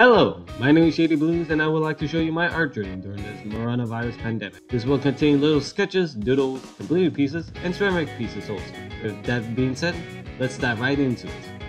Hello, my name is Shady Bluez and I would like to show you my art journey during this coronavirus pandemic. This will contain little sketches, doodles, completed pieces, and ceramic pieces also. With that being said, let's dive right into it.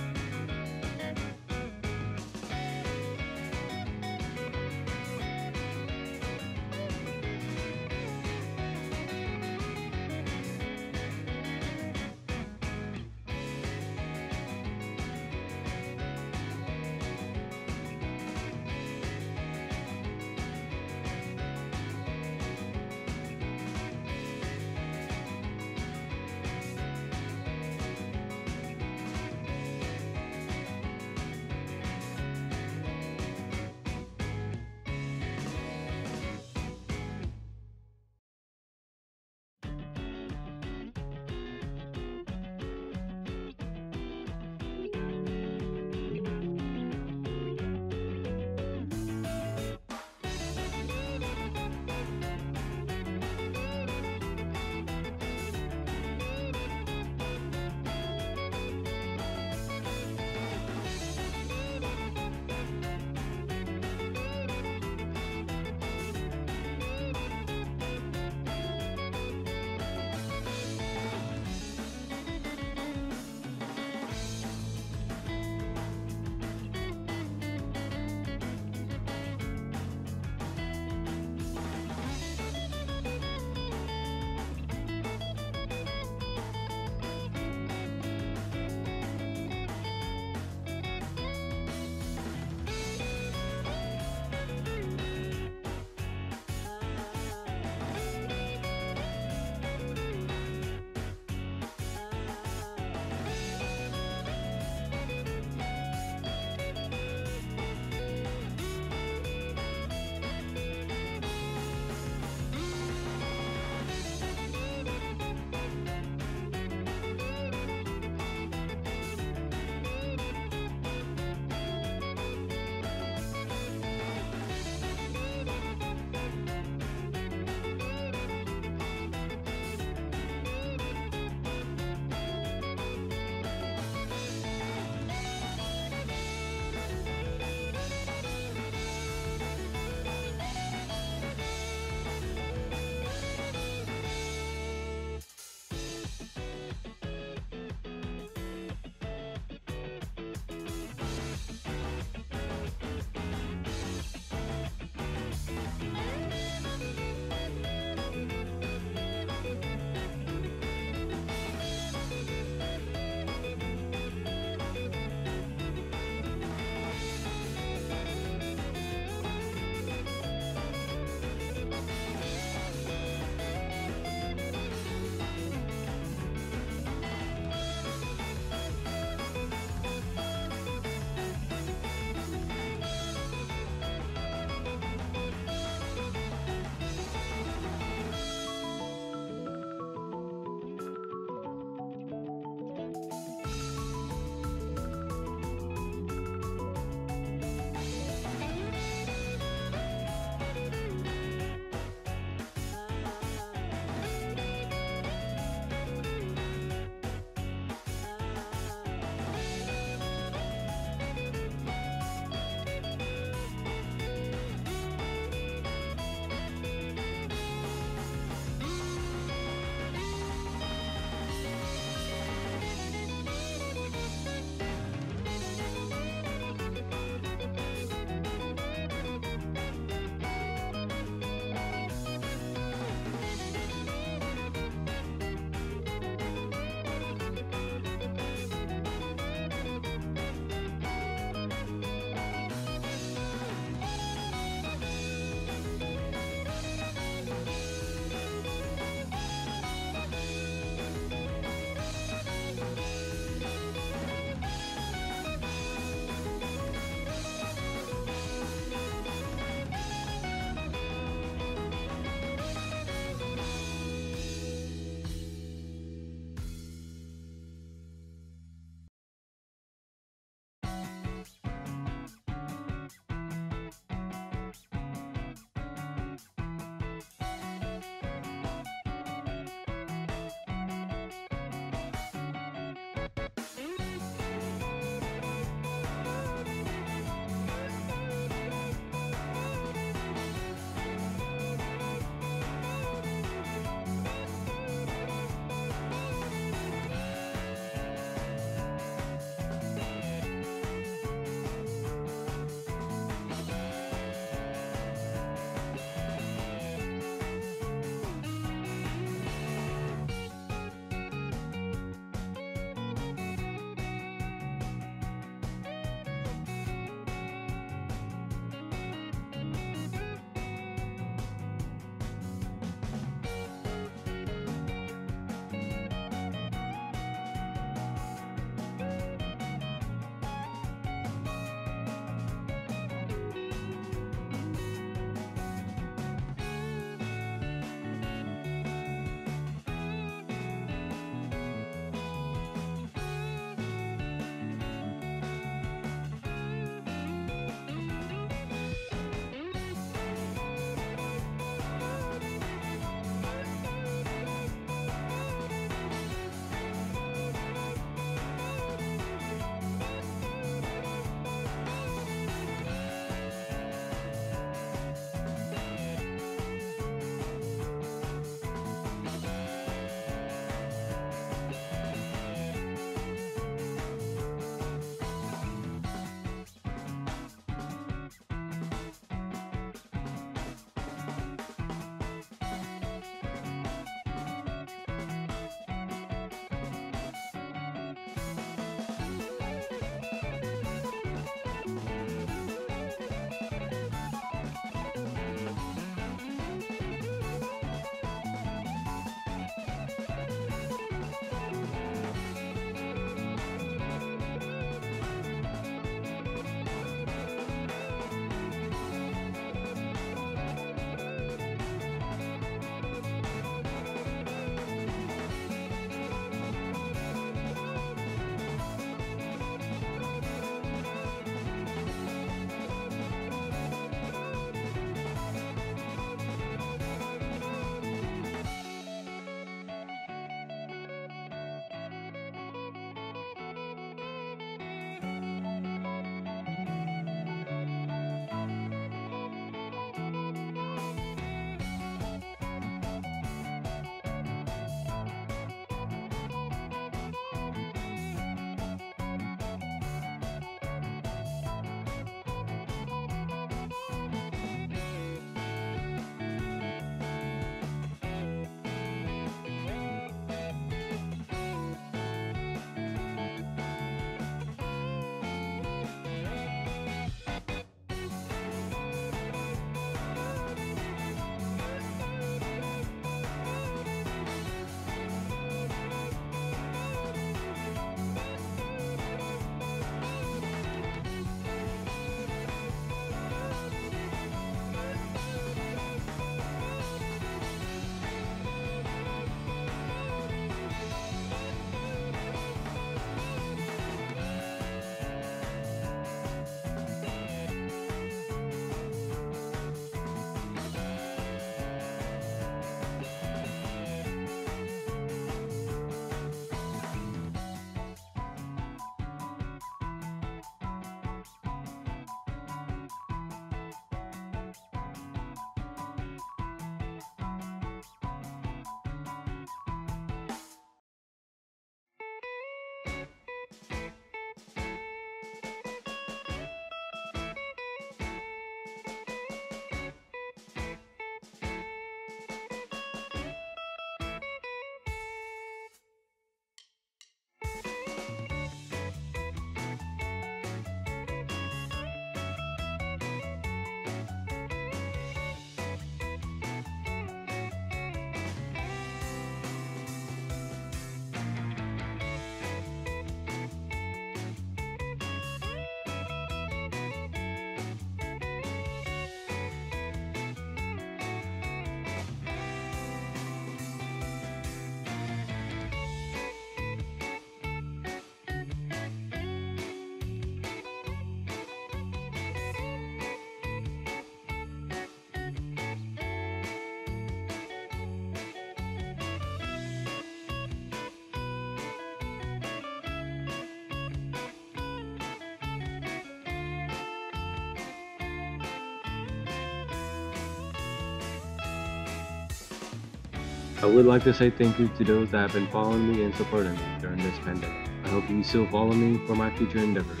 I would like to say thank you to those that have been following me and supporting me during this pandemic. I hope you still follow me for my future endeavors.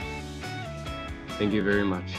Thank you very much.